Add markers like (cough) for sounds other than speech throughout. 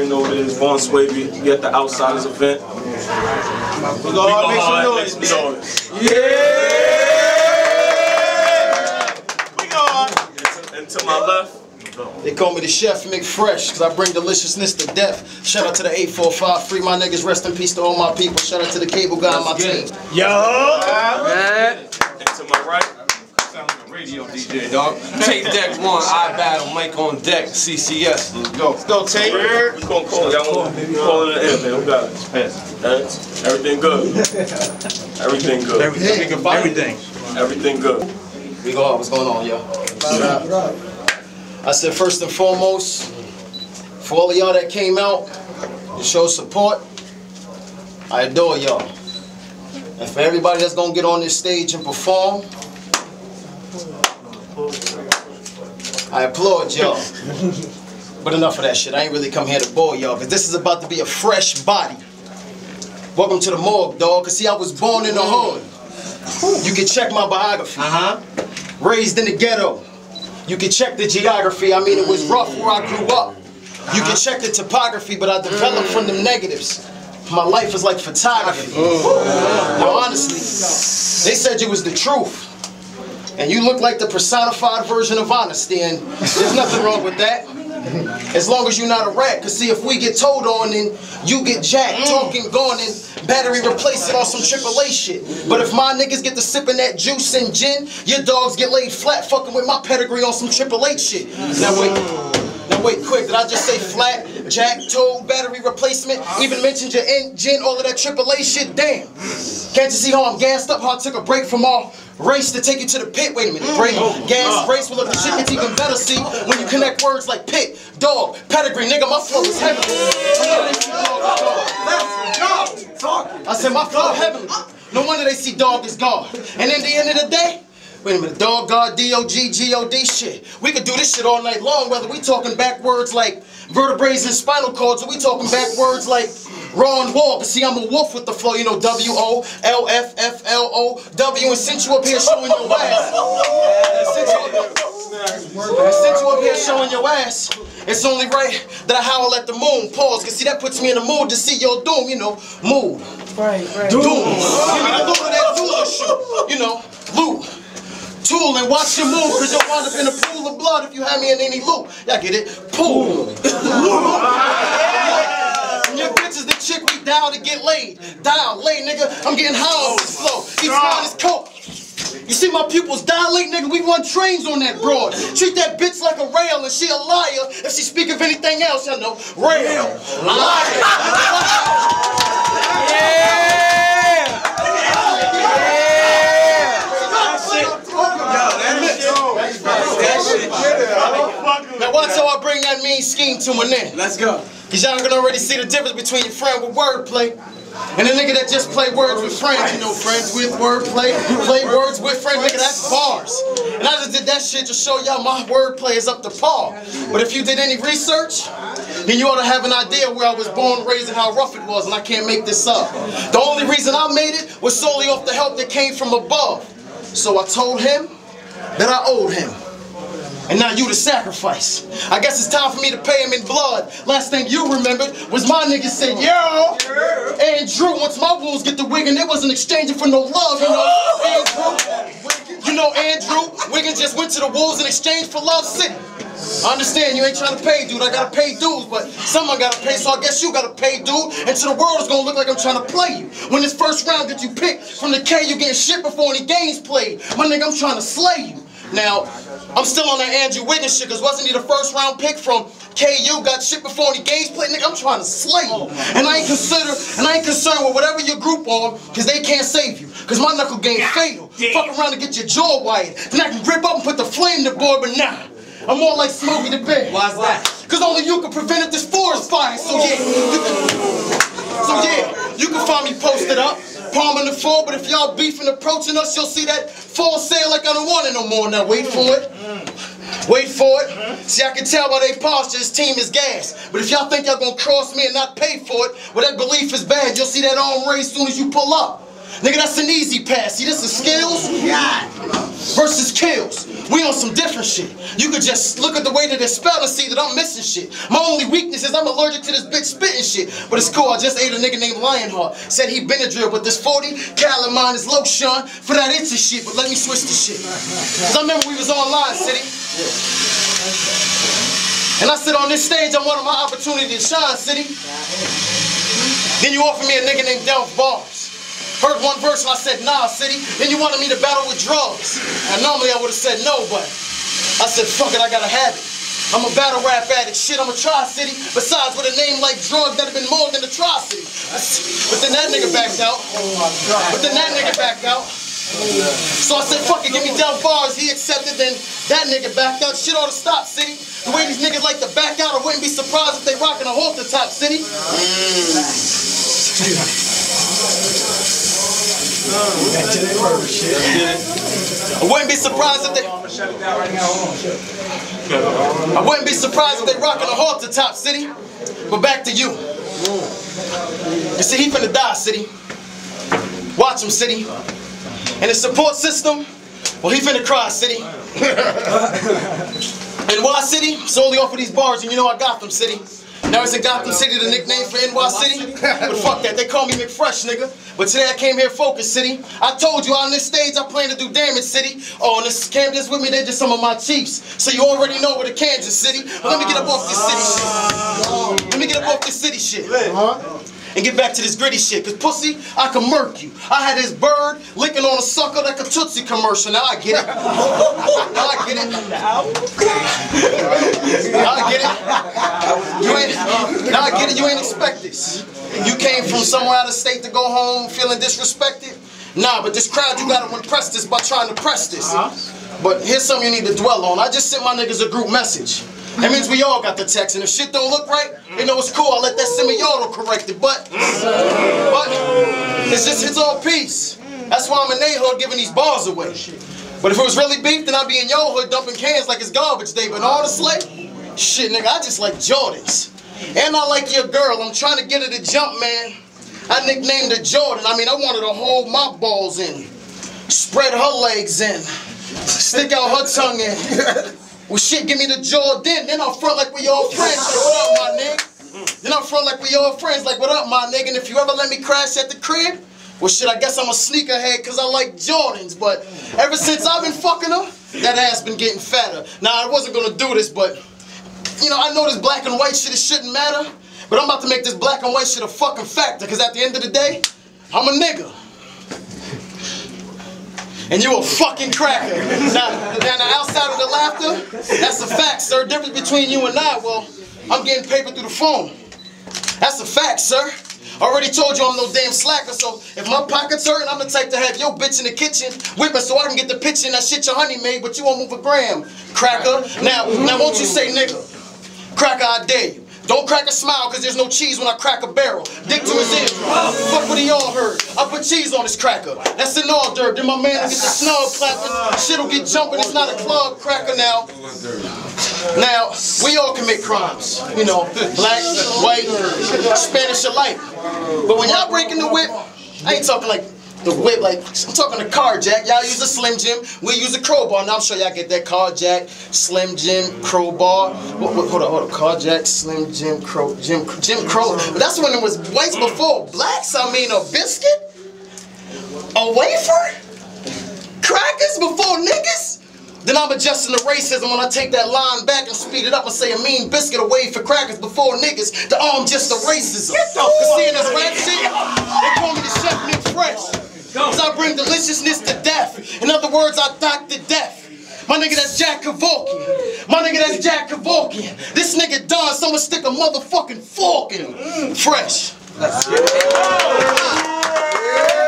man. Already know what it is. Von Swavy. We at the Outsiders event. We go hard, make some noise, make some man. noise. Yeah! We go hard. And to my left, They call me the chef MC Fresh, cause I bring deliciousness to death. Shout out to the 845, free my niggas, rest in peace to all my people. Shout out to the cable guy on my team. Yo! and to my right, Radio DJ, dog. Tapedeck one, I battle, Mike on deck, CCS. Let's go. Let's go, Tate. we gonna call it. Y'all want to call it in the air, man. Who got it? Alright? Everything good. Everything good. Everything. Everything. Everything good. We go hard, what's going on, yo? I said first and foremost, for all of y'all that came out to show support, I adore y'all. And for everybody that's gonna get on this stage and perform, I applaud y'all. But enough of that shit. I ain't really come here to bore y'all, because this is about to be a fresh body. Welcome to the morgue, dog. Cause see, I was born in the hood. You can check my biography. Uh-huh. Raised in the ghetto. You can check the geography. I mean, it was rough where I grew up. You can check the topography, but I developed from them negatives. My life is like photography. Now, honestly, they said you was the truth. And you look like the personified version of honesty, and there's nothing wrong with that. As long as you're not a rat. Cause see, if we get told on, then you get jacked, mm. talking, going, and battery replacing on some AAA shit. But if my niggas get to sipping that juice and gin, your dogs get laid flat fucking with my pedigree on some AAA shit. Now wait. Now wait, quick, did I just say flat, jack, toe, battery replacement? Even mentioned your engine, all of that AAA shit? Damn. Can't you see how I'm gassed up, how I took a break from all race to take you to the pit? Wait a minute, break, gas, race, well look, the shit gets even better, see? When you connect words like pit, dog, pedigree, nigga, my flow is heavy. I said my flow heavenly. No wonder they see dog is God. And in the end of the day, wait a minute, dog, God, D-O-G, G-O-D shit. We could do this shit all night long, whether we talking backwards like vertebrae and spinal cords, or we talking backwards like Ron wall. But see, I'm a wolf with the flow, you know, W-O-L-F-F-L-O-W, and since you up here showing your ass, and since you, and since you up here showing your ass, it's only right that I howl at the moon. Pause, cause see, that puts me in the mood to see your doom, you know, mood. Right, right. Doom. Give me the loot of that doula shoe. You know, loot. Tool and watch your move, cause you'll wind up in a pool of blood if you have me in any loop. Y'all get it? Pool. (laughs) Your bitch is the chick we dial to get laid. Dial, lay, nigga. I'm getting high off this flow. Each one is coke. You see my pupils dilate, nigga? We run trains on that broad. Treat that bitch like a rail, and she a liar. If she speak of anything else, I know. Rail. Liar. (laughs) Now watch how I bring that mean scheme to an end. Let's go. Cause y'all can already see the difference between your friend with wordplay and a nigga that just play words with friends. You know, friends with wordplay, you play words with friends. Nigga, that's bars. And I just did that shit to show y'all my wordplay is up to par. But if you did any research, then you ought to have an idea where I was born, raised, and how rough it was. And I can't make this up. The only reason I made it was solely off the help that came from above. So I told him that I owed him. And now you the sacrifice. I guess it's time for me to pay him in blood. Last thing you remembered was my nigga said, yo, Andrew, once my wolves get the wig and it wasn't exchanging for no love, you know, Andrew. You know, Andrew, Wiggins just went to the wolves in exchange for love city. I understand you ain't trying to pay, dude. I gotta pay dues, but someone gotta pay, so I guess you gotta pay, dude. And to the world, it's gonna look like I'm trying to play you. When this first round that you picked from the K, you getting shit before any games played. My nigga, I'm trying to slay you. Now, I'm still on that Andrew Wiggins shit, cause wasn't he the first round pick from KU? Got shit before any games played, nigga. I'm trying to slay you. And I ain't consider, and I ain't concerned with whatever your group on, cause they can't save you. Cause my knuckle game fatal. Fuck around and get your jaw wired. Then I can rip up and put the flame in the board, but nah. I'm more like Smokey the Bear. Why's that? Cause only you can prevent it, this forest fire. So yeah, you (laughs) can, so yeah, you can find me posted up, palm in the floor. But if y'all beefing approaching us, you'll see that fall sale like I don't want it no more. Now wait for it. Wait for it. See, I can tell by their posture, this team is gas. But if y'all think y'all gonna cross me and not pay for it, well, that belief is bad. You'll see that arm raise soon as you pull up. Nigga, that's an easy pass. See, this is skills versus kills. We on some different shit. You could just look at the way that it's spelled and see that I'm missing shit. My only weakness is I'm allergic to this bitch spitting shit. But it's cool. I just ate a nigga named Lionheart. Said he Benadryl, but this 40 calamine is lotion for that itchy shit. But let me switch the shit. Cause I remember we was online, City. And I sit on this stage one of my opportunity to shine, City. Then you offer me a nigga named Delph Bars. Heard one verse and I said, nah, City. Then you wanted me to battle with drugs. And normally I would have said no, but I said, fuck it, I gotta have it. I'm a battle rap addict, shit, I'm a Tri-City. Besides, with a name like Drug, that'd have been more than a Tri-City. But then that nigga backed out. But then that nigga backed out. So I said, fuck it, give me Del Bars. He accepted, then that nigga backed out. Shit ought to stop, City. The way these niggas like to back out, I wouldn't be surprised if they rocking a halter top, City. Mm. I wouldn't be surprised if they. I wouldn't be surprised if they rocking a halter top, City. But back to you. You see, he finna die, City. Watch him, City. And his support system, well, he finna cry, City. (laughs) and why, City, solely off of these bars, and you know I got them, City. Now isn't Gotham City the nickname for NY City? But fuck that, they call me MC Fresh, nigga. But today I came here focused, City. I told you on this stage I plan to do damage, City. Oh, and this Camden's with me, they're just some of my chiefs. So you already know where the Kansas City. But let me get up off this city shit. Let me get up off this city shit. And get back to this gritty shit. Cause pussy, I can murk you. I had this bird licking on a sucker like a Tootsie commercial. Now I get it. Now I get it. Now I get it. You ain't, now I get it. You ain't expect this. You came from somewhere out of state to go home feeling disrespected. Nah, but this crowd, you gotta impress this by trying to press this. Uh-huh. But here's something you need to dwell on. I just sent my niggas a group message. That means we all got the text, and if shit don't look right, they know it's cool. I'll let that semi-auto correct it. But, but it's just it's all peace. That's why I'm in they hood giving these bars away. But if it was really beef, then I'd be in your hood dumping cans like it's garbage day. But honestly, shit, nigga, I just like Jordans. And I like your girl. I'm trying to get her to jump, man. I nicknamed her Jordan. I mean, I wanted to hold my balls in, spread her legs in, stick out her tongue in. (laughs) Well, shit, give me the Jordan. Then I'll front like we all friends. Like, what up, my nigga? Then I'll front like we all friends. Like, what up, my nigga? And if you ever let me crash at the crib, well, shit, I guess I'm a sneakerhead because I like Jordans. But ever since I've been fucking her, that ass been getting fatter. Now, I wasn't going to do this, but, you know, I know this black and white shit, it shouldn't matter. But I'm about to make this black and white shit a fucking factor because at the end of the day, I'm a nigga. And you a fucking cracker. Now, now, outside of the laughter, that's a fact, sir. Difference between you and I, well, I'm getting paper through the phone. That's a fact, sir. Already told you I'm no damn slacker, so if my pockets hurting, I'm the type to have your bitch in the kitchen whipping so I can get the pitch in that shit your honey made, but you won't move a gram, cracker. Now, now won't you say nigga? Cracker, I dare you. Don't crack a smile because there's no cheese when I crack a barrel. Dick to his ear. Fuck what he all heard. I put cheese on this cracker. That's an all dirt. Then my man will get the snug clapping. Shit'll get jumping. It's not a club cracker now. Now, we all commit crimes. You know, black, white, Spanish alike. But when y'all breaking the whip, I ain't talking like the whip, like I'm talking the car jack. Y'all use a Slim Jim, we use a crowbar. Now I'm sure y'all get that car jack, Slim Jim, crowbar. What, what, hold on, hold on, car jack, Slim Jim, crow, Jim, Jim Crow. But that's when it was whites before blacks. I mean, a biscuit, a wafer, crackers before niggas. Then I'm adjusting the racism when I take that line back and speed it up and say a mean biscuit away for crackers before niggas. The arm just the racism. Seeing this rap shit, they call me the chef Nick Fresh. Cause I bring deliciousness to death. In other words, I dock to death. My nigga, that's Jack Kevorkian. My nigga, that's Jack Kevorkian. This nigga done, someone stick a motherfucking fork in him. Fresh.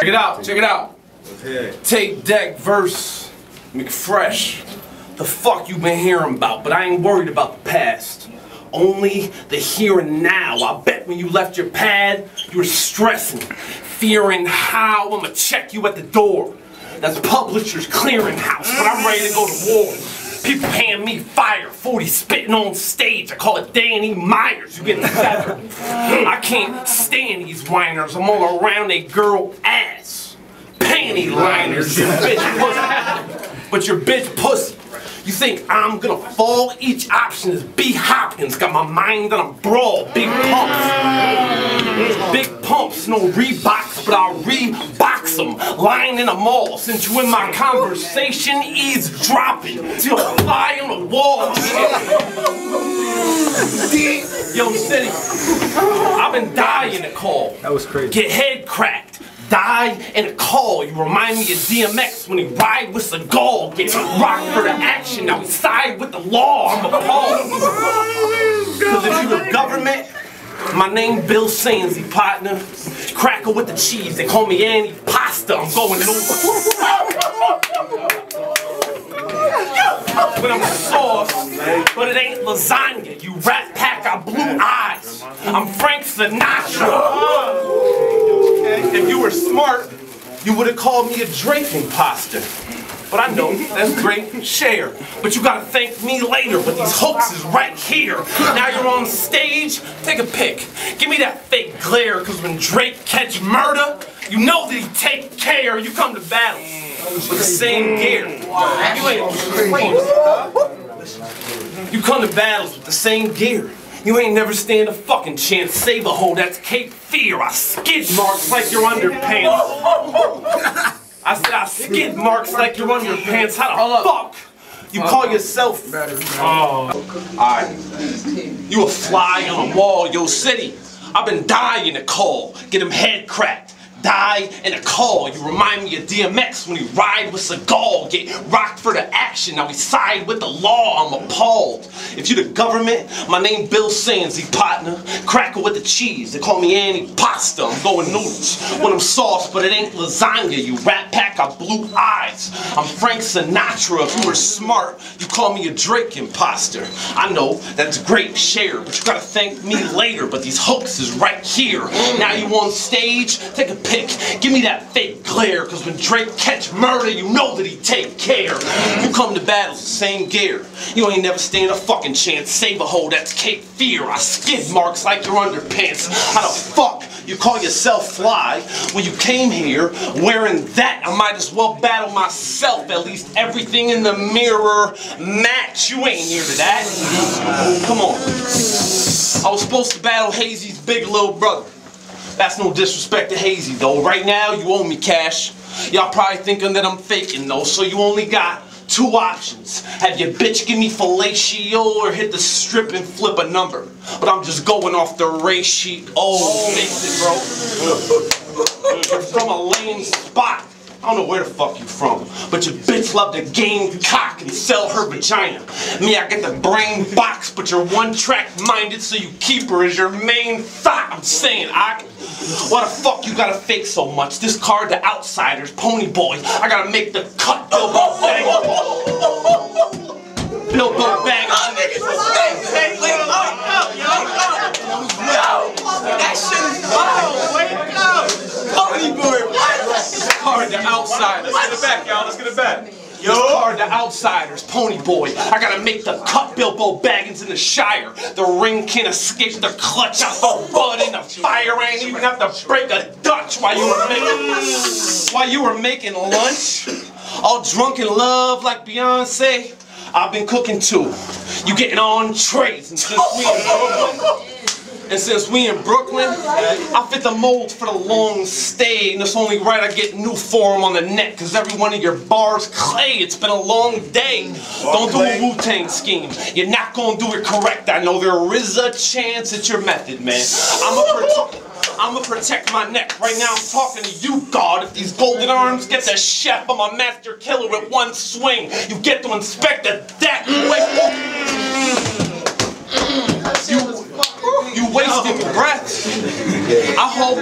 Check it out, check it out. Tapedeck verse MC Fresh. The fuck you been hearing about, but I ain't worried about the past. Only the here and now. I bet when you left your pad, you were stressing, fearing how I'ma check you at the door. That's Publishers Clearinghouse, but I'm ready to go to war. People paying me fire, 40 spitting on stage. I call it Danny Myers. You get the feather. (laughs) I can't stand these whiners. I'm all around a girl ass. panty liners, you bitch pussy. (laughs) But your bitch pussy. You think I'm gonna fall? Each option is B. Hopkins. Got my mind on a brawl. Big pumps. Big pumps, no Reeboks, but I'll rebox them. Lying in a mall. Since you in my conversation, eavesdropping. Till I fly on the wall. Yo, City, I've been dying to call. That was crazy. Get head cracked. Die in a call. You remind me of DMX when he ride with the Seagal. Get rocked for the action. Now we side with the law. I'm appalled. Cause if you the government, my name Bill Sandsy, partner. Cracker with the cheese. They call me Annie Pasta. I'm going over. When I'm sauce, but it ain't lasagna. You rat pack, got blue eyes. I'm Frank Sinatra. If you were smart, you would have called me a Drake imposter. But I know that's great, share. But you gotta thank me later. But these hoaxes right here. Now you're on stage, take a pic. Give me that fake glare, cause when Drake catch murder, you know that he take care. You come to battle with the same gear. You ain't You come to battles with the same gear. You ain't never stand a fucking chance. Save a hole, that's Cape Fear. I skid marks like your underpants. (laughs) I said I skid marks like your underpants. How the fuck? You call yourself. Oh. Alright. You a fly on a wall, yo city. I've been dying to call. Get him head cracked. Die in a call. You remind me of DMX when he ride with Seagal. Get rocked for the action. Now we side with the law. I'm appalled. If you the government, my name Bill Sandsy, partner. Cracker with the cheese. They call me Annie Pasta. I'm going noodles when I'm sauce, but it ain't lasagna. You rat pack, got blue eyes. I'm Frank Sinatra. If you were smart, you call me a Drake imposter. I know that's great share, but you gotta thank me later. But these is right here. Now you on stage, take a pic. Give me that fake glare, cause when Drake catch murder, you know that he take care. You come to battles the same gear. You ain't never stand a fucking chance. Save a hole, that's Cape Fear. I skid marks like your underpants. How the fuck you call yourself fly when you came here wearing that? I might as well battle myself. At least everything in the mirror match. You ain't near to that. Come on. I was supposed to battle Hazy's big little brother. That's no disrespect to Hazy though. Right now, you owe me cash. Y'all probably thinking that I'm faking though, so you only got two options. Have your bitch give me fellatio or hit the strip and flip a number. But I'm just going off the race sheet. Oh, oh, face it, bro. (laughs) From a lame spot. I don't know where the fuck you from, but your bitch love to game cock and sell her vagina. Me, I get the brain box, but you're one track minded, so you keep her as your main thought. I'm saying, I. Why the fuck you gotta fake so much? This card to outsiders, pony boy. I gotta make the cut, Bilbo bang. Bilbo bang. Up, oh, oh, yo! Yo! That shit is wild! Wake up! Pony boy, what? Card to outsiders. Let's get it back, y'all. Let's get it back. Yo. Card to outsiders, pony boy. I gotta make the cut, Bilbo Baggins in the Shire. The ring can't escape the clutch. I throw blood in the fire. I ain't even have to break a Dutch while you were making while you were making lunch. All drunk in love like Beyonce. I've been cooking too. You getting on trays and since we in Brooklyn. And since we in Brooklyn, I fit the mold for the long stay. And it's only right I get new form on the net. Cause every one of your bars clay. It's been a long day. Don't do a Wu-Tang scheme. You're not gonna do it correct. I know there is a chance it's your method, man. I'm a protect. I'ma protect my neck. Right now I'm talking to you, God. If these golden arms get the chef, I'm a master killer with one swing. You get to inspect the deck. You, wasted breath. I hope,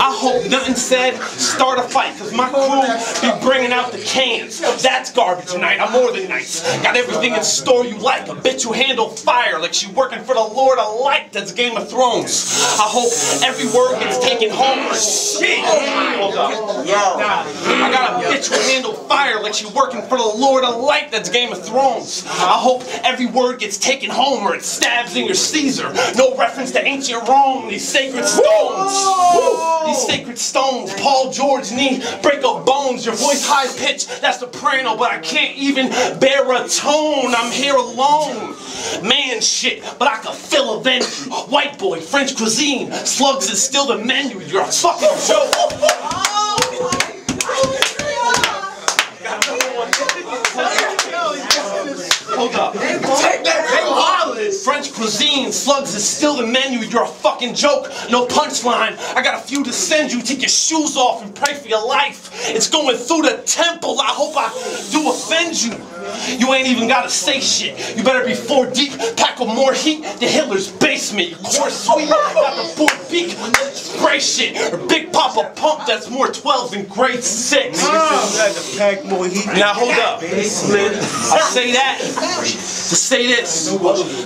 I hope nothing said. Start a fight, cause my crew be bringing out the cans. That's garbage tonight. I'm more than nice. Got everything in store you like. A bitch who handle fire like she working for the Lord of Light. That's Game of Thrones. I hope every word gets taken home. Shit. Hold up. I got a bitch who handle fire like she working for the Lord of Light. That's Game of Thrones. I hope every word gets taken home or it stabs in your Caesar. No No reference to ancient Rome, these sacred stones. Woo! These sacred stones. Paul George knee, break up bones. Your voice high pitched, that's soprano, but I can't even bear a tone. I'm here alone. Man shit, but I can fill a venue. White boy, French cuisine, slugs is still the menu. You're a fucking joke. Hold up. Take that Hey Wallace! French cuisine, slugs is still the menu. You're a fucking joke. No punchline. I got a few to send you. Take your shoes off and pray for your life. It's going through the temple. I hope I do offend you. You ain't even gotta say shit. You better be four deep, pack with more heat than Hitler's basement. You core sweet, got the boy beak, spray shit. Or Big Papa Pump that's more 12s than grade 6. Pack. Now hold up. I say that to say this.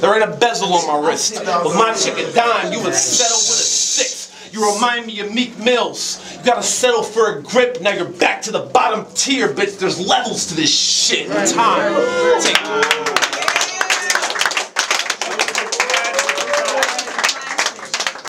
There ain't a bezel on my wrist. With my chick a dime, you would settle with a six. You remind me of Meek Mills. You gotta settle for a grip, now you're back to the bottom tier, bitch. There's levels to this shit. Time. Take